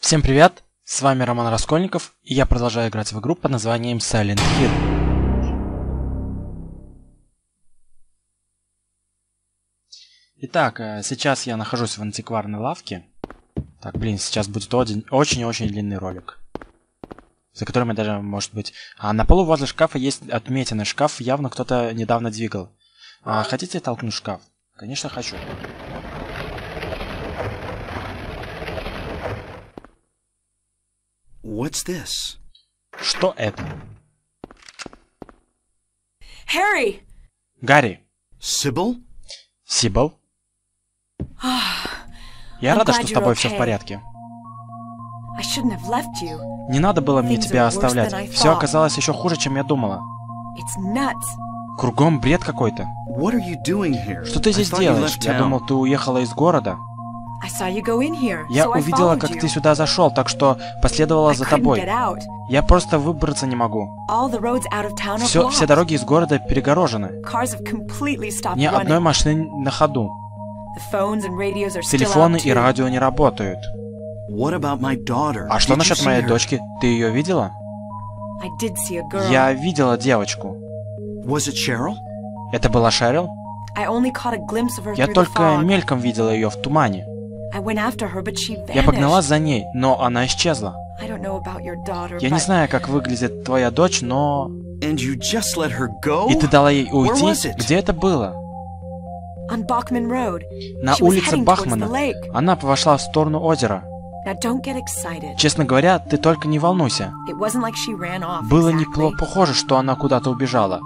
Всем привет! С вами Роман Раскольников, и я продолжаю играть в игру под названием Silent Hill. Итак, э, сейчас я нахожусь в антикварной лавке. Так, блин, сейчас будет очень-очень длинный ролик. За которым я даже, может быть... А на полу возле шкафа есть отметина. Шкаф явно кто-то недавно двигал. А, хотите толкнуть шкаф? Конечно, хочу. What's this? Что это? Harry! Гарри. Sybil? Сибл. Я I'm рада, glad что с you're тобой все в порядке. I shouldn't have left you. Не надо было мне тебя are worse than I оставлять. Все thought. оказалось еще хуже, чем я думала. It's nuts. Кругом бред какой-то. What are you doing here? Что ты здесь делаешь? Я думал, ты уехала из города. Я so I увидела, как ты сюда зашел, так что последовала за тобой. Я просто выбраться не могу. Все, все дороги из города перегорожены. Ни одной машины на ходу. Телефоны и радио не работают. А что насчет моей дочки? Ты ее видела? Я видела девочку. Это была Шерил? Я только мельком видела ее в тумане. I went after her, but she vanished. Я погналась за ней, но она исчезла. I don't know about your daughter, Я не знаю, как выглядит твоя дочь, но... И ты дала ей уйти? Где это было? На улице Бахмана. Она пошла в сторону озера. Честно говоря, ты только не волнуйся. Было неплохо похоже, что она куда-то убежала.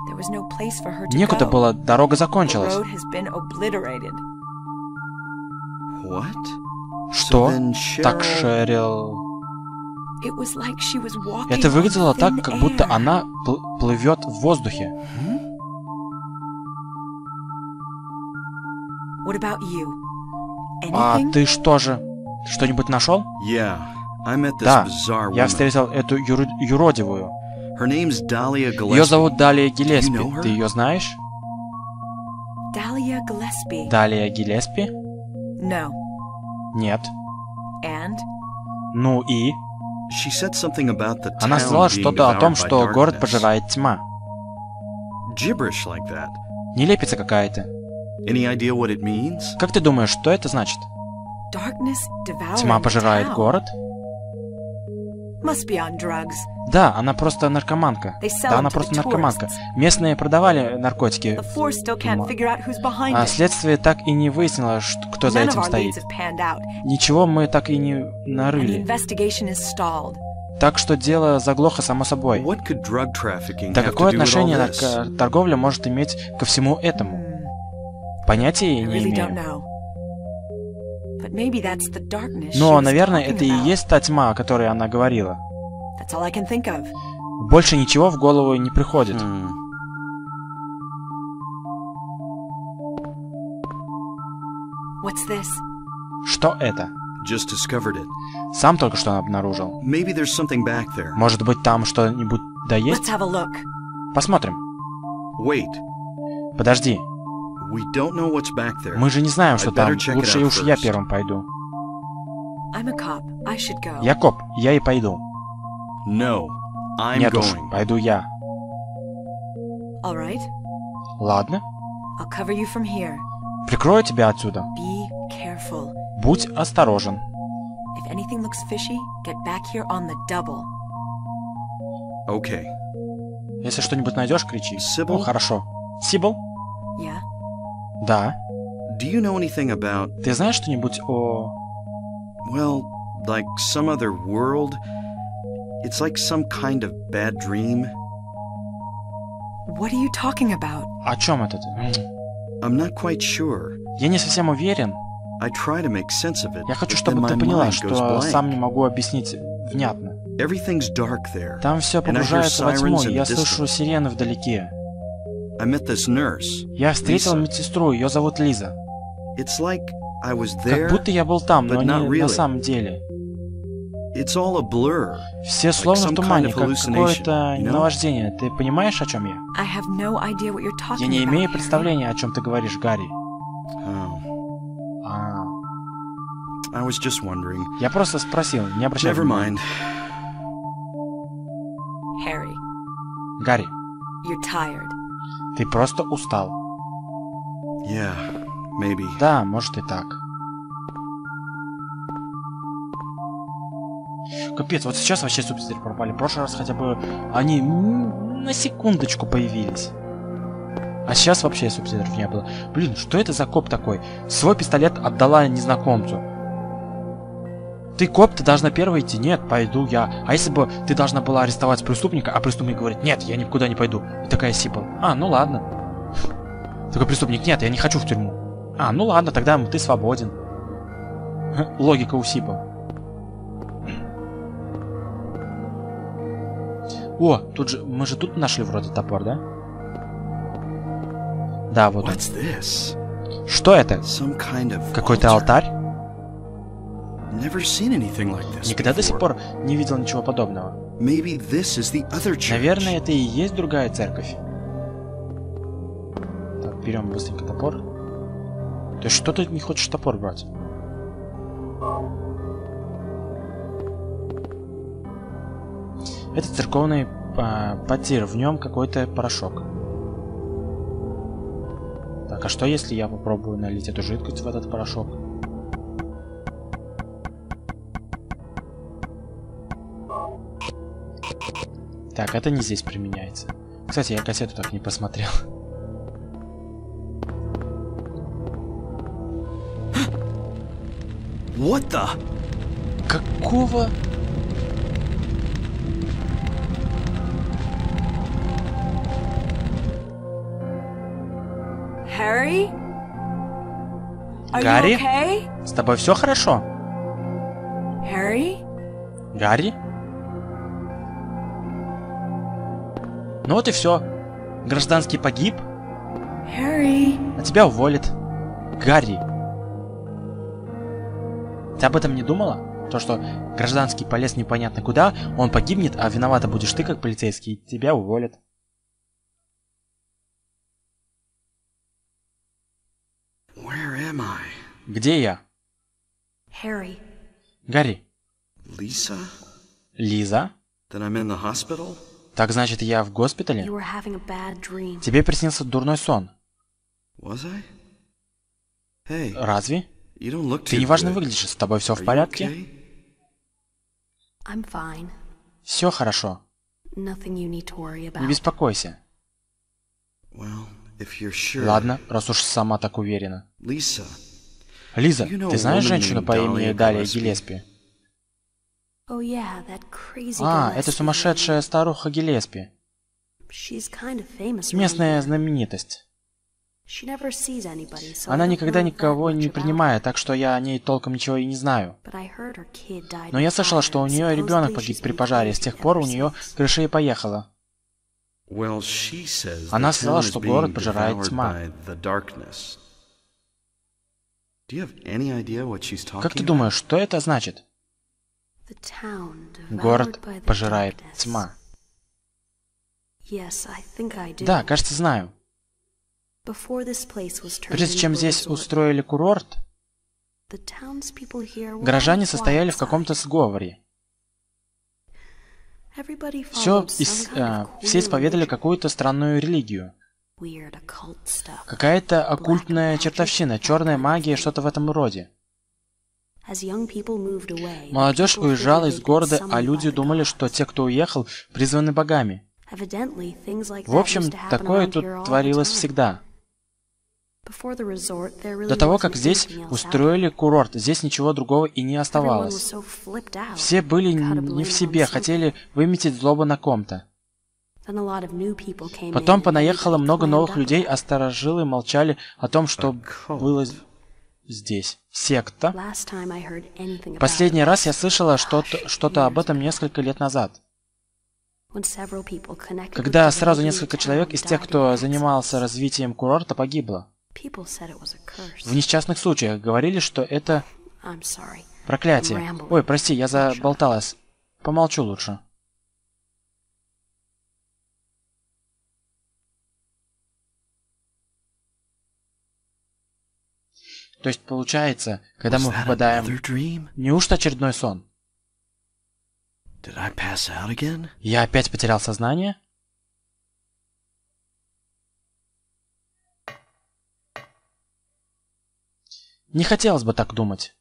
Некуда было, дорога закончилась. Что? Так Шерил... Это выглядело так, как будто она пл- плывет в воздухе. А ты что же? Что-нибудь нашел? Yeah, I met this Да, я встретил эту юр- юродивую. Her name's Dahlia Gillespie. Ее зовут Далия her? Ты ее знаешь? Dahlia Gillespie. Далия Гиллеспи? No. Нет. And? Ну и? She said something about the Она town сказала being что-то о том, devoured by что город darkness. пожирает тьма. Gibberish like that. Нелепица какая-то. Any idea what it means? Как ты думаешь, что это значит? Тьма the пожирает town. город? Must be on drugs. Да, она просто наркоманка. Да, она просто наркоманка. Местные продавали наркотики. The force still can't Ма- figure out who's behind А следствие так и не выяснило, что- кто за None of этим our стоит. leads have panned out, Ничего мы так и не нарыли. investigation is stalled. Так что дело заглохо само собой. What could drug trafficking Да have какое to do with all отношение наркоторговля может иметь ко всему этому? Понятия не имею. Но, наверное, это и есть та тьма, о которой она говорила. That's all I can think of. Больше ничего в голову не приходит. What's this? Что это? Just discovered it. Сам только что обнаружил. Maybe there's something back there. Может быть, там что-нибудь да Let's есть? have a look. Посмотрим. Wait, Подожди, мы же не знаем, что там. better check it Лучше уж я первым пойду. I'm a cop. I should go. Я коп, я и пойду. Нет уж, пойду я. Ладно, прикрою тебя отсюда. Будь осторожен. If anything looks fishy, get back here on the double. Okay. Если что-нибудь найдешь, кричи. Сибл? Ну, хорошо. Сибл? Yeah? Да. Do you know anything about, Ты знаешь что-нибудь о... well, like some other world? It's like some kind of bad dream. What are you talking about? О чем это ты? М, I'm not quite sure. Я не совсем уверен. I try to make sense of it. Я хочу, but чтобы then ты my поняла, mind что goes blank. сам не могу объяснить внятно. Everything's dark there. Там все And I hear погружается во тьму, sirens и in я the слышу distance. сирены вдалеке. Я встретил медсестру, ее зовут Лиза. It's like I was Как there. будто я был там, но but не not на really. самом деле. It's all a blur. Все словно в тумане, как какое-то наваждение. Ты понимаешь, о чем я? Я не имею представления, о чем ты говоришь, Гарри. Oh. А, I was just wondering. Я просто спросил, не обращай Never внимания. mind. Harry, Гарри, you're tired. Ты просто устал. Yeah, maybe. Да, может и так. Капец, вот сейчас вообще субтитры пропали. В прошлый раз хотя бы они на секундочку появились. А сейчас вообще субтитров не было. Блин, что это за коп такой? Свой пистолет отдала незнакомцу. Ты коп, ты должна первой идти. Нет, пойду я. А если бы ты должна была арестовать преступника, а преступник говорит, нет, я никуда не пойду. И такая сипа. А, ну ладно. Такой преступник, нет, я не хочу в тюрьму. А, ну ладно, тогда ты свободен. Логика у Сипа. О, тут же, мы же тут нашли вроде топор, да? Да, вот он. Что это? Какой-то алтарь? Никогда до сих пор не видел ничего подобного. Наверное, это и есть другая церковь. Так, берем быстренько топор. То есть что ты не хочешь топор брать? Это церковный а, потир, в нем какой-то порошок. Так, а что если я попробую налить эту жидкость в этот порошок? Так, это не здесь применяется. Кстати, я кассету так не посмотрел. What the? Какого? Harry? Гарри? okay? С тобой все хорошо? Harry? Гарри? Ну вот и все. Гражданский погиб, Harry? а тебя уволят. Гарри. Ты об этом не думала? То, что гражданский полез непонятно куда, он погибнет, а виновата будешь ты, как полицейский, и тебя уволят. Where am I? Где я? Harry, Гарри. Lisa? Лиза? Then I'm in the hospital? Так значит, я в госпитале? Тебе приснился дурной сон. Hey, Разве? Ты неважно выглядишь, с тобой все в порядке? okay? Все хорошо. Не беспокойся. Well, sure. Ладно, раз уж сама так уверена. Лиза, ты знаешь женщину по имени Далия Gillespie? Oh yeah, that crazy А, это сумасшедшая старуха Гиллеспи. She's kind of Местная знаменитость. Anybody, so Она никогда никого не принимает, так что я о ней толком ничего и не знаю. Но я слышала, что у нее ребенок погиб при пожаре, с тех пор у нее крыша и поехала. Она сказала, что город пожирает тьма. Как ты думаешь, что это значит? Город пожирает тьма. Да, кажется, знаю. Прежде чем здесь устроили курорт, горожане состояли в каком-то сговоре. Все, kind of все исповедовали какую-то странную религию. Какая-то оккультная чертовщина, черная магия, что-то в этом роде. Молодежь people уезжала из города, а люди думали, что те, кто уехал, призваны богами. Evidently, things like В общем, used to happen такое тут here all the творилось time. всегда. Before the resort, there really До того, как здесь устроили курорт, здесь ничего другого и не Everyone was оставалось. so flipped out. Все были не в себе, хотели выметить злобу на ком-то. Then a lot of new people came Потом in, понаехало много новых людей, а старожилы молчали о том, что было здесь. Секта. Последний раз я слышала что-то что об этом несколько лет назад. Когда сразу несколько человек из тех, кто занимался развитием курорта, погибло. В несчастных случаях говорили, что это проклятие. Ой, прости, я заболталась. Помолчу лучше. То есть получается, когда мы попадаем... Неужто очередной сон? Я опять потерял сознание? Не хотелось бы так думать.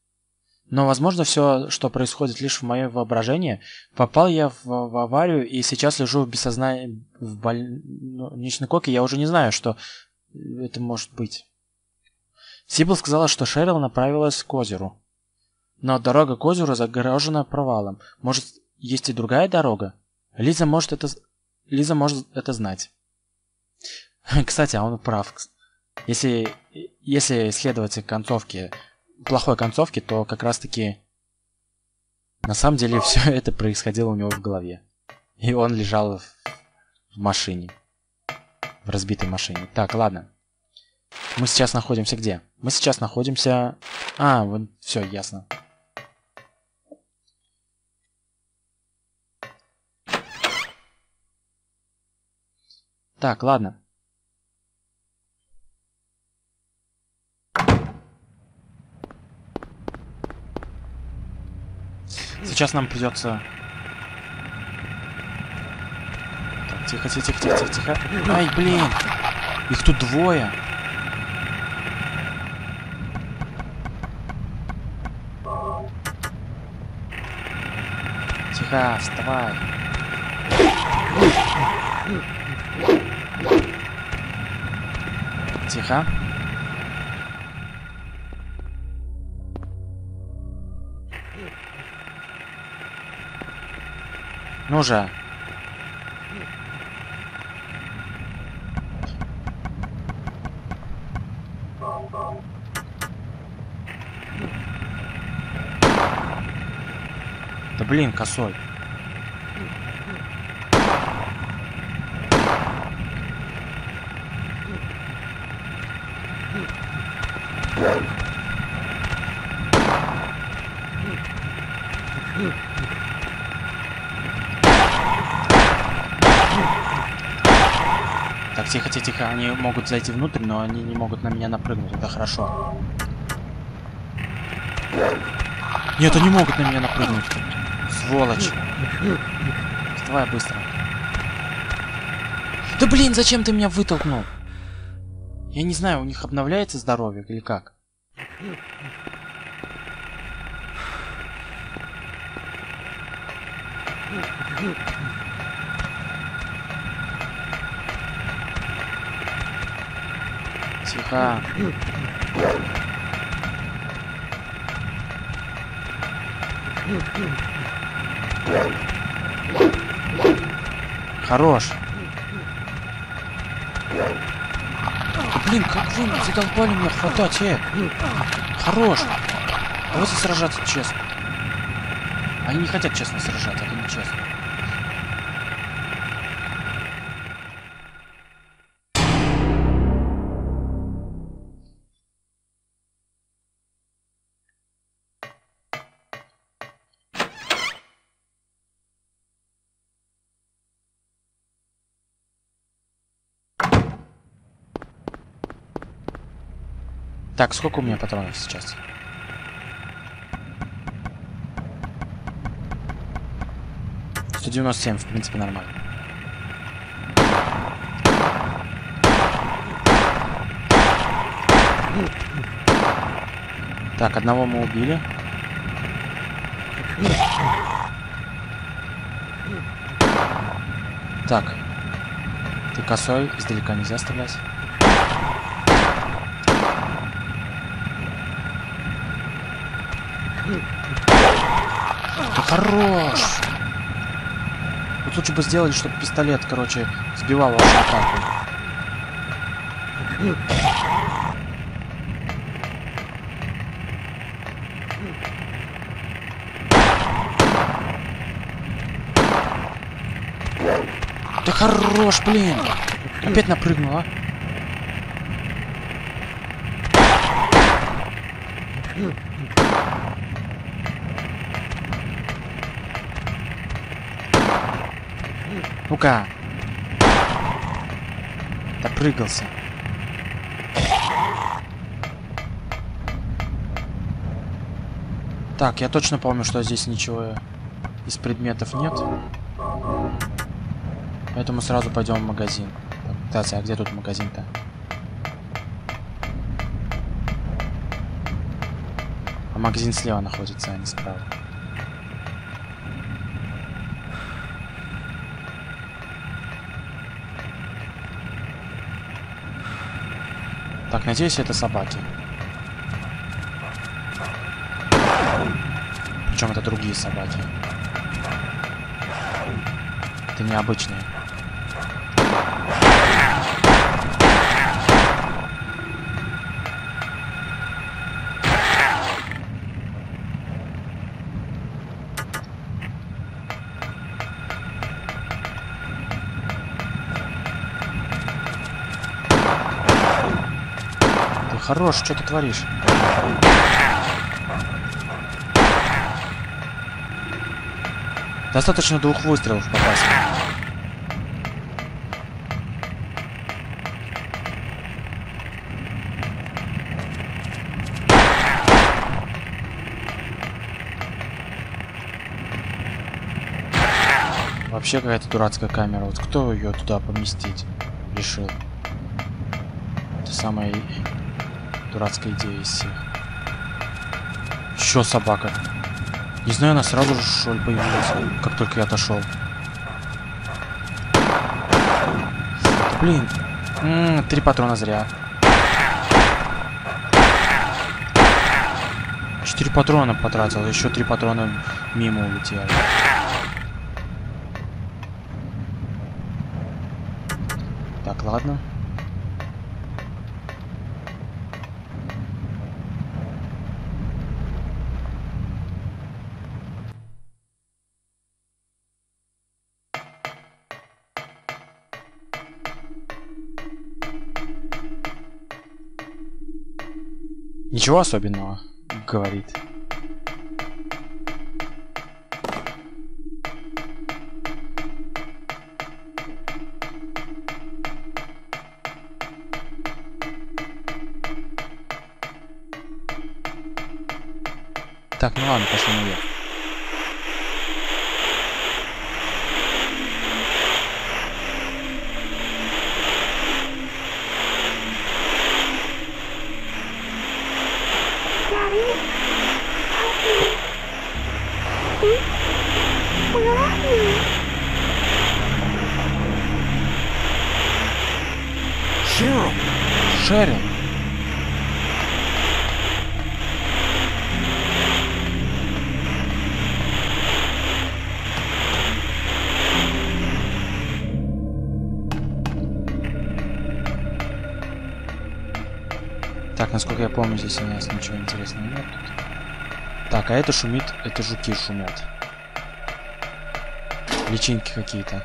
Но, возможно, все, что происходит лишь в моем воображении. Попал я в, в аварию и сейчас лежу без сознания в больничной коке. Я уже не знаю, что это может быть. Сибил сказала, что Шерил направилась к озеру. Но дорога к озеру загорожена провалом. Может, есть и другая дорога? Лиза может это... Лиза может это знать. Кстати, а он прав. Если, если следовать концовке, плохой концовке, то как раз таки на самом деле все это происходило у него в голове. И он лежал в, в машине. В разбитой машине. Так, ладно. Мы сейчас находимся где? Мы сейчас находимся... А, вот, все, ясно. Так, ладно. Сейчас нам придется... Тихо, тихо, тихо, тихо, тихо. Ай, блин! Их тут двое. Тихо, вставай. Тихо. Ну же. Блин, косой. Так, тихо, тихо, тихо. Они могут зайти внутрь, но они не могут на меня напрыгнуть. Это хорошо. Нет, они могут на меня напрыгнуть. Сволочь. Вставай быстро. Да блин, зачем ты меня вытолкнул? Я не знаю, у них обновляется здоровье или как? Тихо. Хорош. Блин, как вы задолбали меня хватать, э? Хорош. Давайте сражаться честно. Они не хотят честно сражаться, это нечестно. Так, сколько у меня патронов сейчас? Сто девяносто семь, в принципе, нормально. Так, одного мы убили. Так. Ты косой, издалека нельзя стрелять. Да хорош! Вот лучше бы сделали, чтобы пистолет, короче, сбивал вашу атаку. Да хорош, блин! Опять напрыгнул, а? Ну-ка. Допрыгался. Так, я точно помню, что здесь ничего из предметов нет. Поэтому сразу пойдем в магазин. Так, а где тут магазин-то? А магазин слева находится, а не справа. Так, надеюсь, это собаки. Причем это другие собаки. Это необычные. Хорош, что ты творишь? Достаточно двух выстрелов попасть. Вообще какая-то дурацкая камера. Вот кто ее туда поместить решил? Это самая дурацкая идея из всех. Еще собака. Не знаю, она сразу же ли появилась, как только я отошел. Блин. М -м, три патрона зря. Четыре патрона потратил, еще три патрона мимо улетели. Так, ладно. Ничего особенного, говорит. Так, ну ладно, пошли наверх. Помню, здесь у нас ничего интересного нет. Так, а это шумит, это жуки шумят. Личинки какие-то.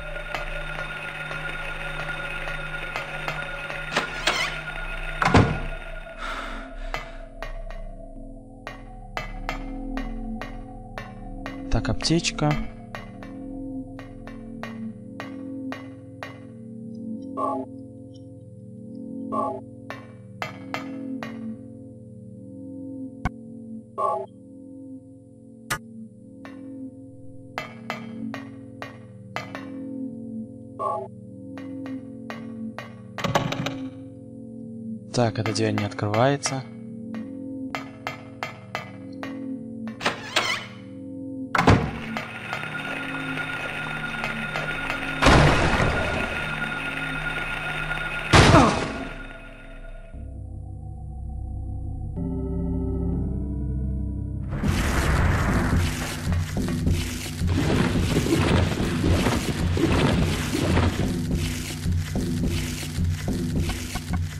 Так, аптечка. Так, эта дверь не открывается.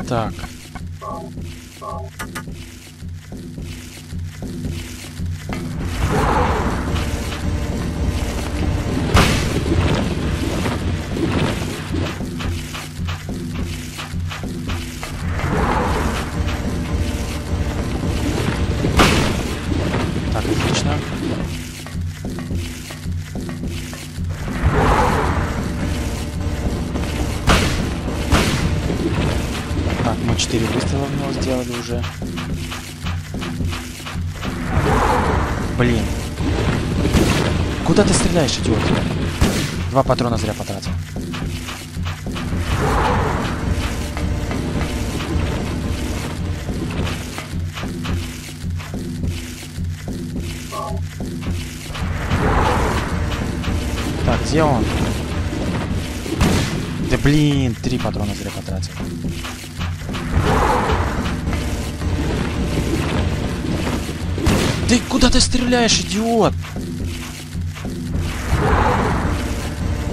Так. Так, сделали уже. блин. Куда ты стреляешь, идиот? Два патрона зря потратил. Так, где он? Да блин, три патрона зря потратил. Ты куда ты стреляешь, идиот?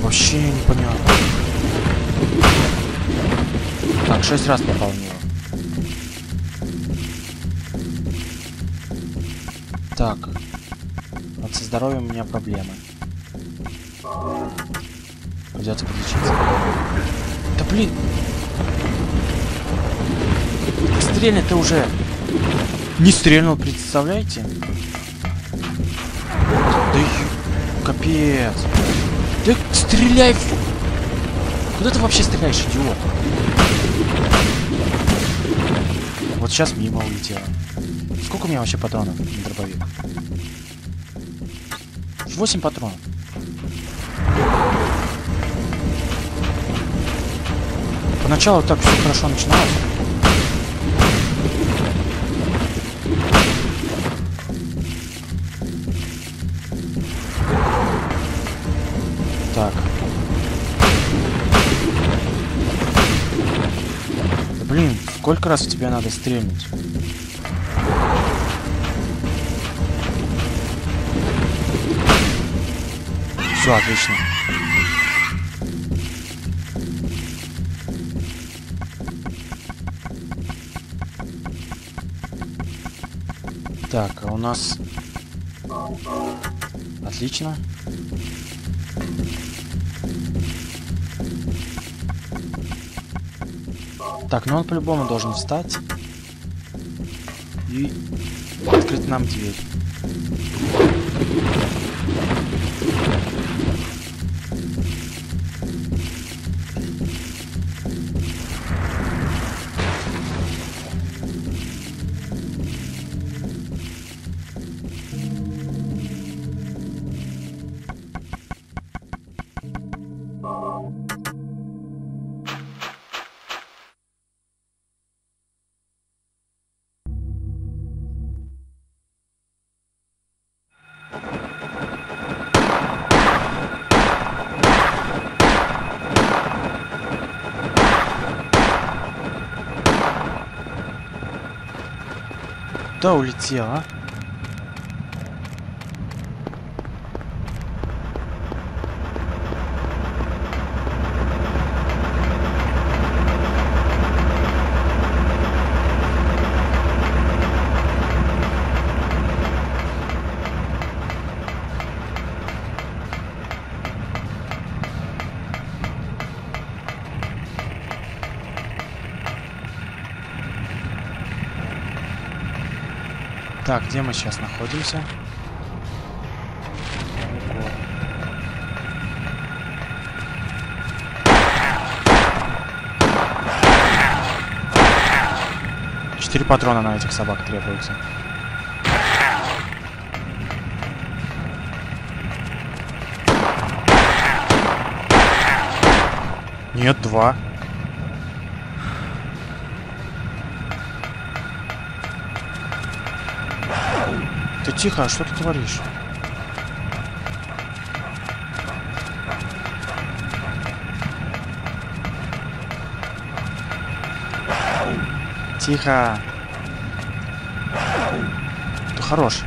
Вообще непонятно. Так, шесть раз попал в него. Так. Вот со здоровьем у меня проблемы. Придется подлечиться. Да блин! Стрельни ты уже! Не стрельнул, представляете? Капец! Да стреляй. Куда ты вообще стреляешь, идиот? Вот сейчас мимо улетело. Сколько у меня вообще патронов на дробовик? 8 патронов. Поначалу так все хорошо начиналось. Сколько раз в тебя надо стрельнуть? Все, отлично. Так, а у нас... Отлично. Так, ну он по-любому должен встать. И открыть нам дверь. Куда улетел, а? Так, где мы сейчас находимся? Четыре патрона на этих собак требуется. Нет, два. Ты тихо, а что ты творишь? Тихо. Ты хорош.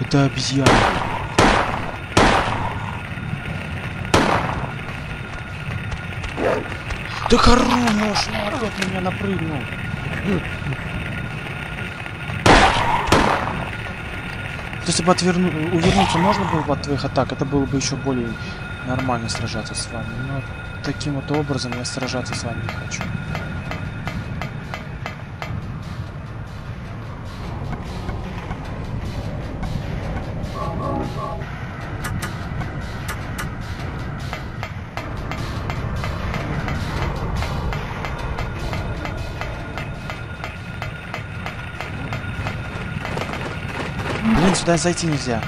Это обезьяна. Да хорош, опять на меня напрыгнул. Если бы отверну... увернуться можно было бы от твоих атак, это было бы еще более нормально сражаться с вами. Но таким вот образом я сражаться с вами не хочу. Сюда зайти нельзя.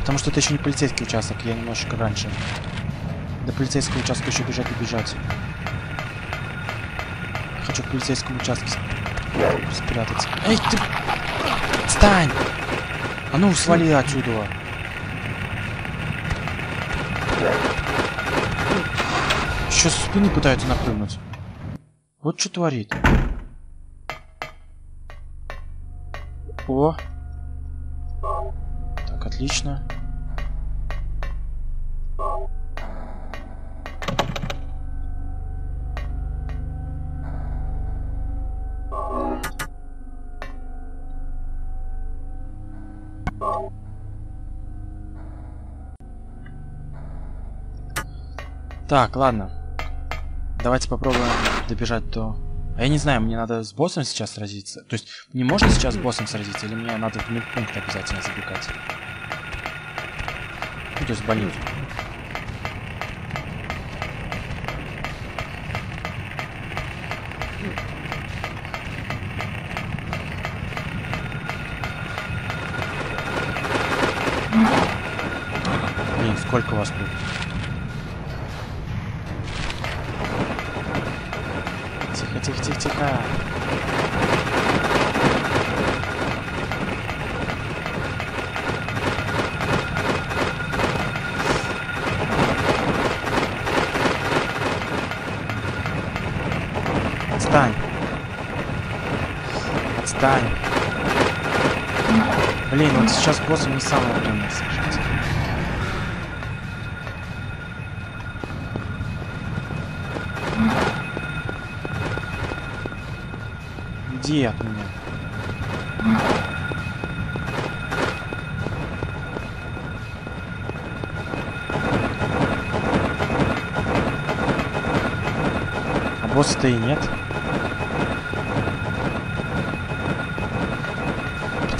Потому что это еще не полицейский участок, я немножечко раньше. До полицейского участка еще бежать и бежать. Хочу в полицейском участке сп- спрятаться. Эй, ты... Стань! А ну, свали отсюда. Еще со спины пытаются напрыгнуть. Вот что творит. О! Отлично. Так, ладно. Давайте попробуем добежать до... А я не знаю, мне надо с боссом сейчас сразиться. То есть, мне можно сейчас с боссом сразиться, или мне надо в медпункт обязательно забегать? В больницу. Блин, сколько вас тут? Тихо, тихо, тихо, тихо. Отстань. Блин, вот сейчас боссом не самое время сражаться. Иди от меня. А босса-то и нет.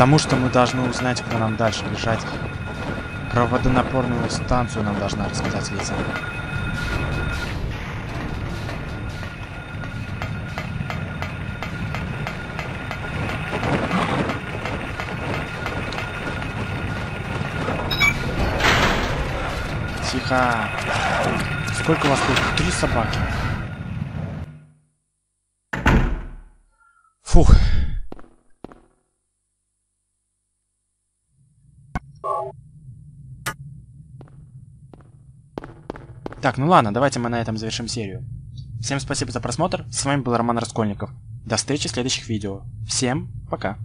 Потому что мы должны узнать, куда нам дальше бежать. Про водонапорную станцию нам должна рассказать Лиза. Тихо. Сколько у вас тут? Три собаки. Так, ну ладно, давайте мы на этом завершим серию. Всем спасибо за просмотр. С вами был Роман Раскольников. До встречи в следующих видео. Всем пока.